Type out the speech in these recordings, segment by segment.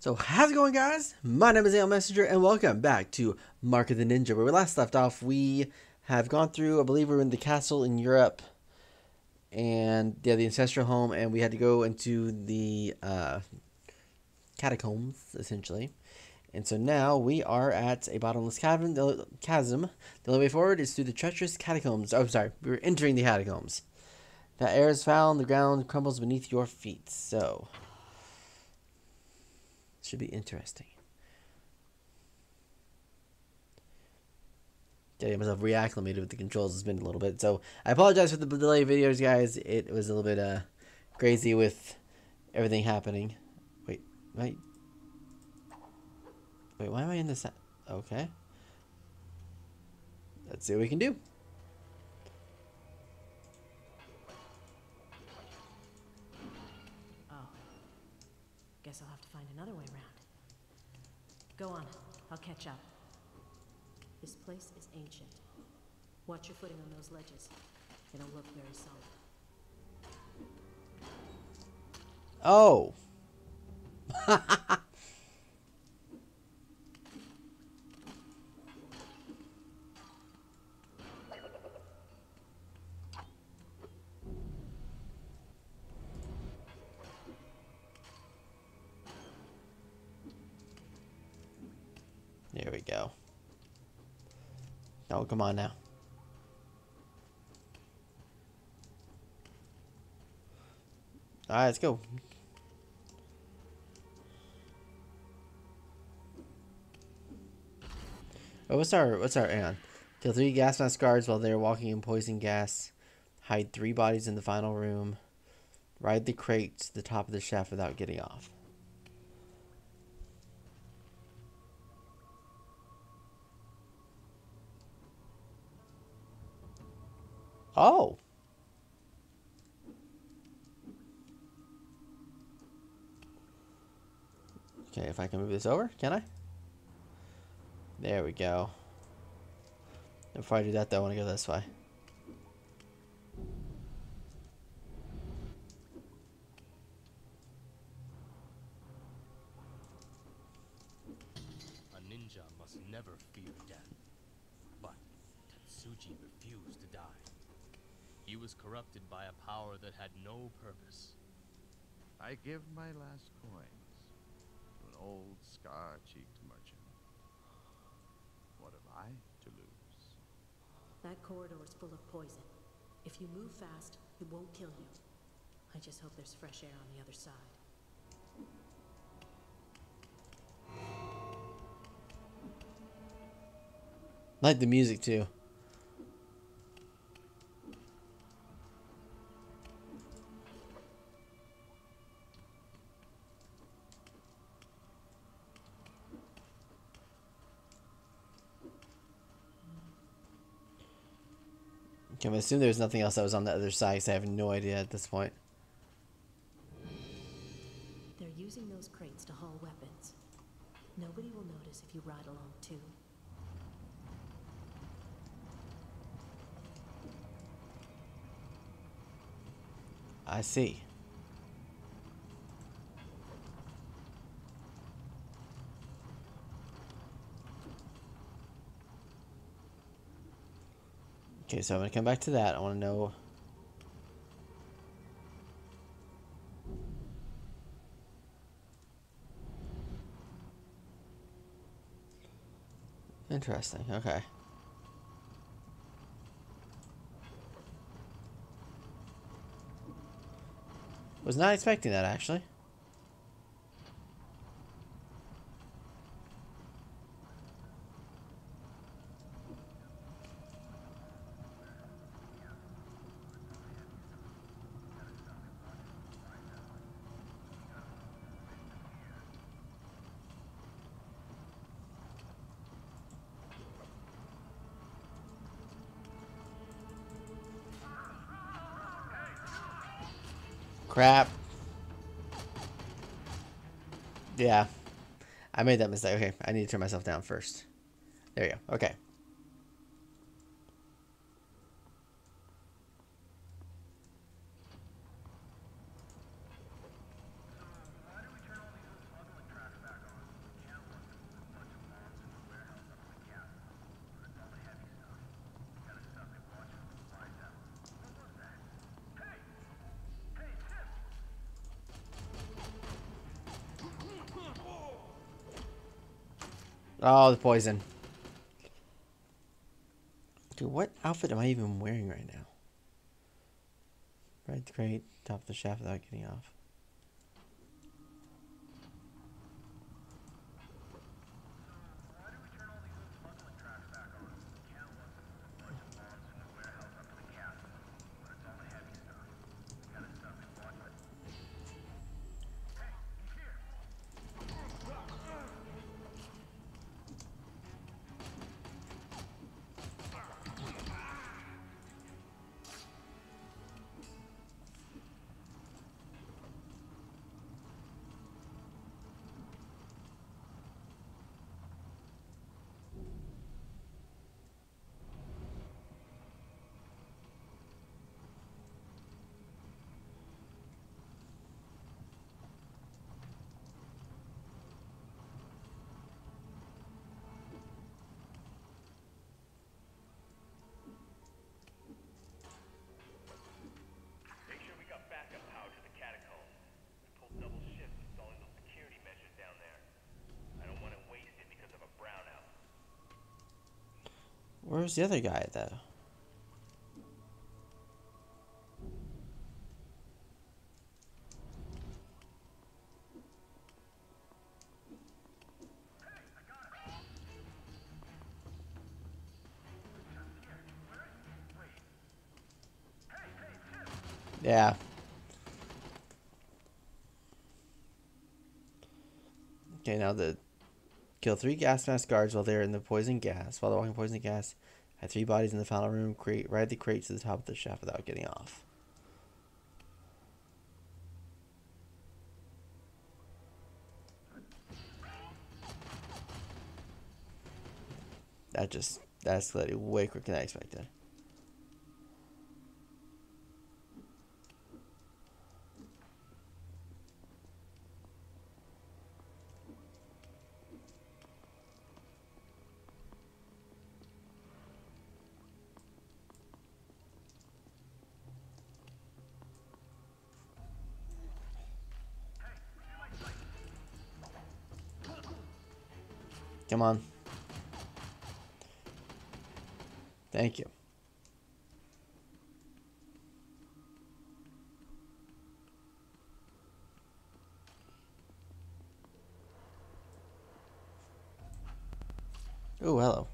So how's it going guys? My name is Al Messenger and welcome back to Mark of the Ninja. Where we last left off, we have gone through, I believe we are in the castle in Europe and yeah, the ancestral home and we had to go into the uh, catacombs essentially. And so now we are at a bottomless chasm. The, chasm. the only way forward is through the treacherous catacombs. Oh, sorry, we are entering the catacombs. The air is foul and the ground crumbles beneath your feet. So, should be interesting. Getting myself reacclimated with the controls has been a little bit. So I apologize for the delay videos, guys. It was a little bit uh crazy with everything happening. Wait, wait. Wait, why am I in this? Okay. Let's see what we can do. Go on. I'll catch up. This place is ancient. Watch your footing on those ledges. It'll look very solid. Oh. come on now. Alright, let's go. Oh, what's our, what's our, hang on. Kill three gas mask guards while they're walking in poison gas. Hide three bodies in the final room. Ride the crate to the top of the shaft without getting off. Oh. Okay, if I can move this over, can I? There we go. Before I do that, though, I want to go this way. A ninja must never fear death. But Tatsuji refused to die. He was corrupted by a power that had no purpose. I give my last coins to an old scar-cheeked merchant. What have I to lose? That corridor is full of poison. If you move fast, it won't kill you. I just hope there's fresh air on the other side. like the music, too. Okay, I assume there's nothing else that was on the other side, because I have no idea at this point. They're using those crates to haul weapons. Nobody will notice if you ride along too. I see. Okay, so I'm gonna come back to that. I want to know. Interesting. Okay. Was not expecting that actually. Crap. Yeah. I made that mistake. Okay, I need to turn myself down first. There you go. Okay. Oh, the poison. Dude, what outfit am I even wearing right now? Right, great. Top of the shaft without getting off. Where's the other guy, though? Yeah. Okay, now the kill three gas mask guards while they're in the poison gas. While they're walking poison gas, had three bodies in the final room. Crate, ride the crate to the top of the shaft without getting off. That just that escalated way quicker than I expected. Come on. Thank you. Oh, hello.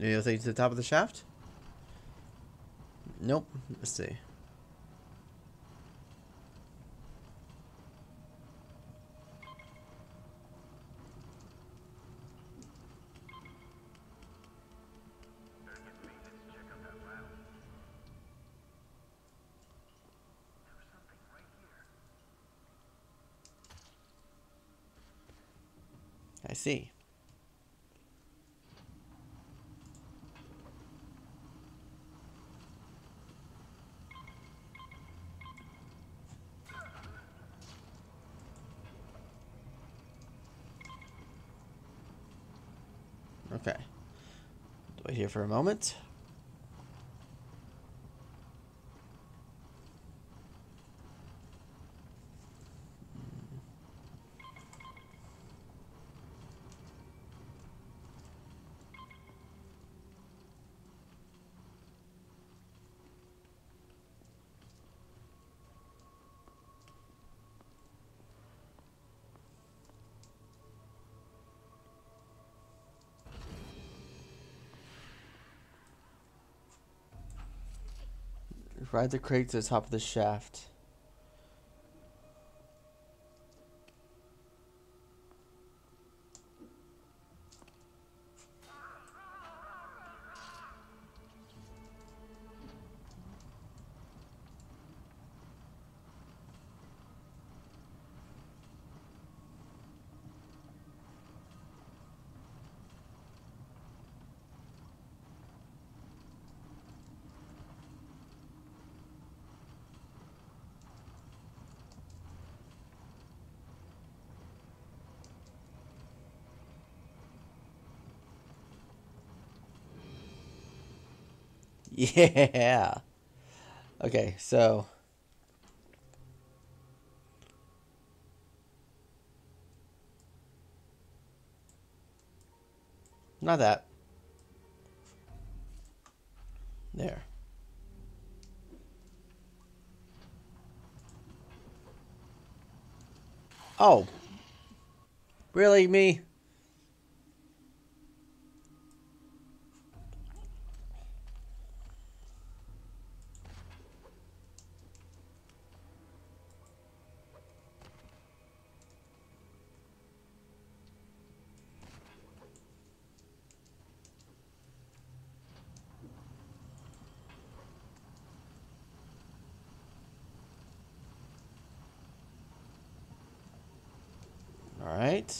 You think to the top of the shaft? Nope. Let's see. I see. Okay. Wait here for a moment. Ride the crate to the top of the shaft. Yeah. Okay, so. Not that. There. Oh. Really, me? All right.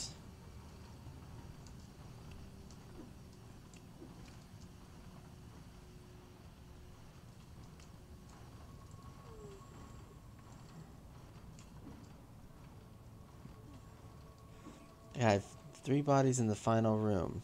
Yeah, I have three bodies in the final room.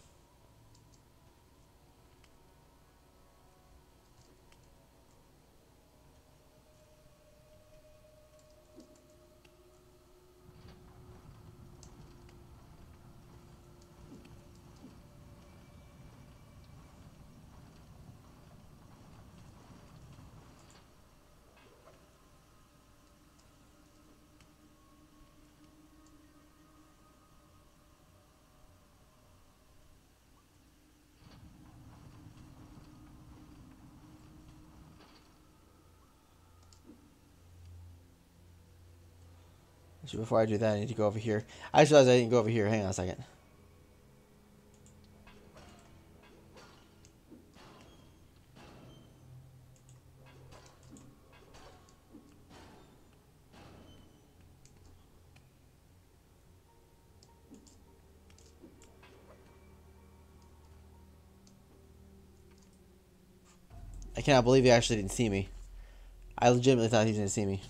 Actually, before I do that, I need to go over here. I just realized I didn't go over here. Hang on a second. I cannot believe he actually didn't see me. I legitimately thought he was going to see me.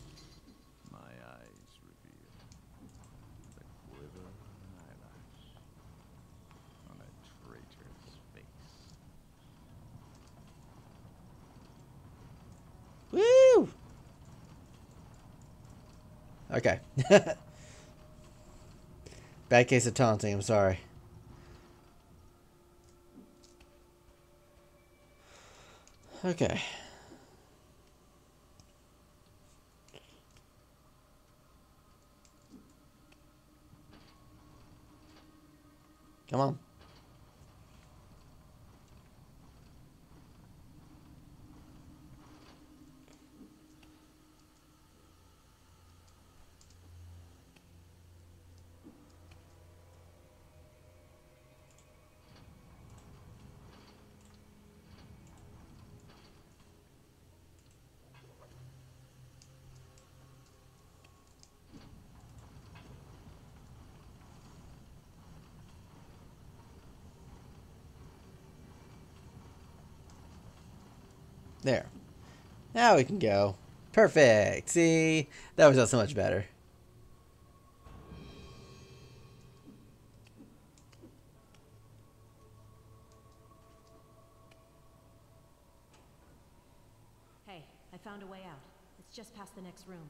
My eyes reveal the quiver of an eyelash on a traitor's face. Woo! Okay. Bad case of taunting, I'm sorry. Okay. Come on. There. Now we can go. Perfect. See? That was not so much better. Hey, I found a way out. It's just past the next room.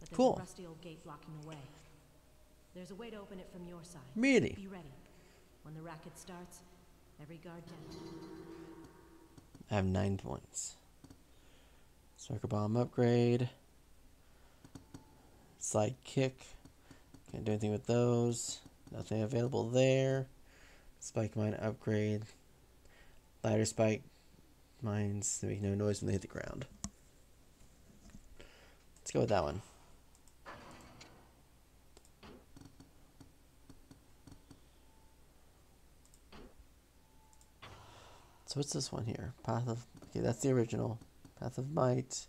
But there's Cool. a rusty old gate blocking the way. There's a way to open it from your side. Really? Be ready. When the racket starts, every guard down. I have nine points. Circle bomb upgrade. Slide kick. Can't do anything with those. Nothing available there. Spike mine upgrade. Ladder spike mines. They make no noise when they hit the ground. Let's go with that one. So what's this one here? Path of okay, that's the original. Path of Might.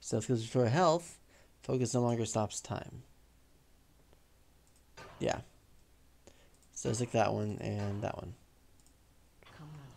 Stealth kills destroy health. Focus no longer stops time. Yeah. So it's like that one and that one. Come on.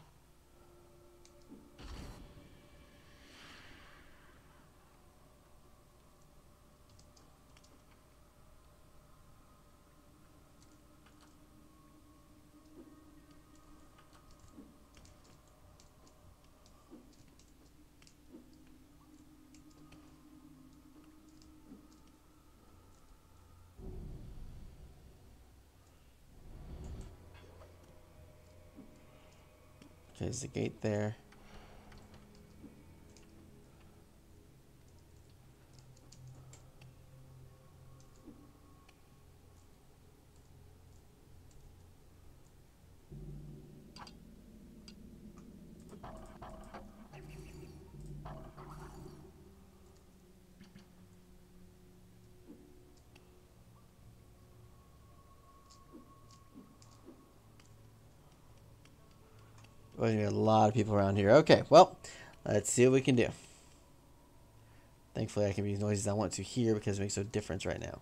There's a gate there. Got a lot of people around here. Okay, well, let's see what we can do. Thankfully, I can use noises I want to hear because it makes a difference right now.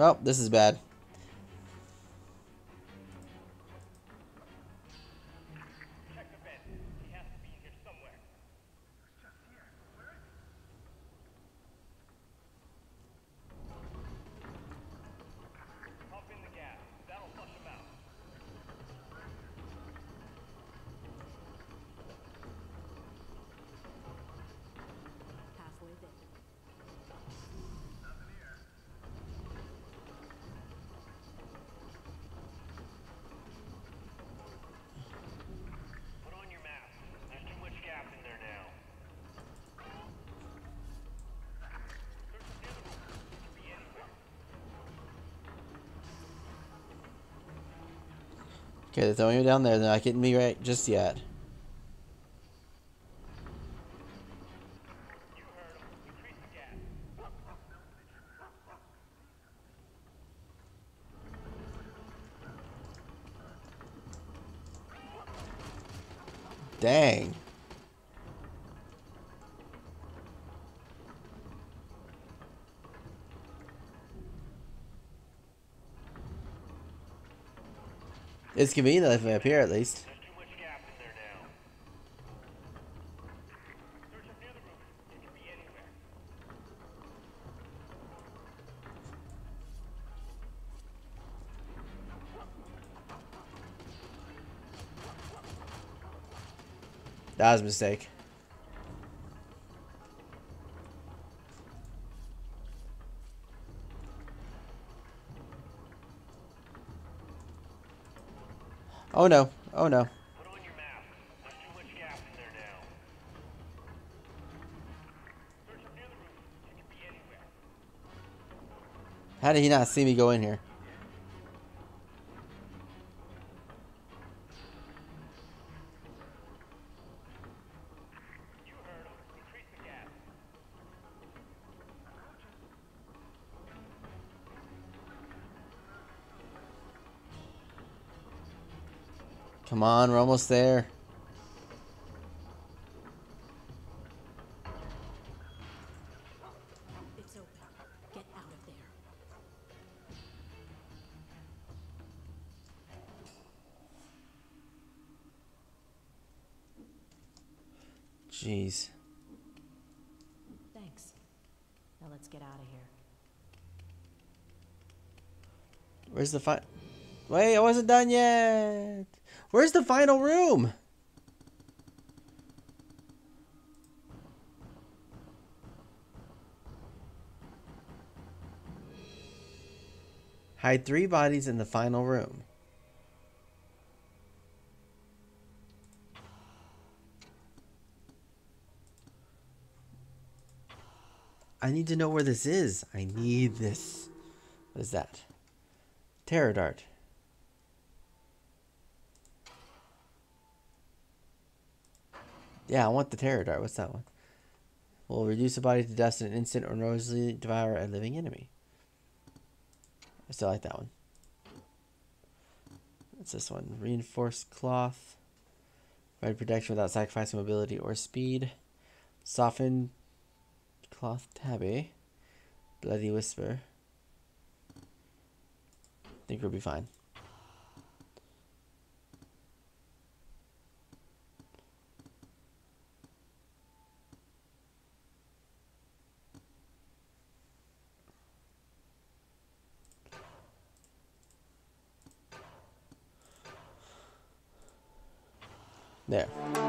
Well, this is bad. Okay, they're throwing me down there. They're not getting me right just yet. Dang. It's convenient if I appear at least. That was a mistake. It could be anywhere. How did he not see me go in here? Come on, we're almost there. It's open. Get out of there. Jeez. Thanks. Now let's get out of here. Where's the fight? Wait, I wasn't done yet. Where's the final room? Hide three bodies in the final room. I need to know where this is. I need this. What is that? Terror dart. Yeah, I want the terror dart. What's that one? will reduce the body to dust in an instant or noisily devour a living enemy. I still like that one. What's this one? Reinforced cloth. Provide protection without sacrificing mobility or speed. Softened cloth tabi. Bloody whisper. I think we'll be fine. There.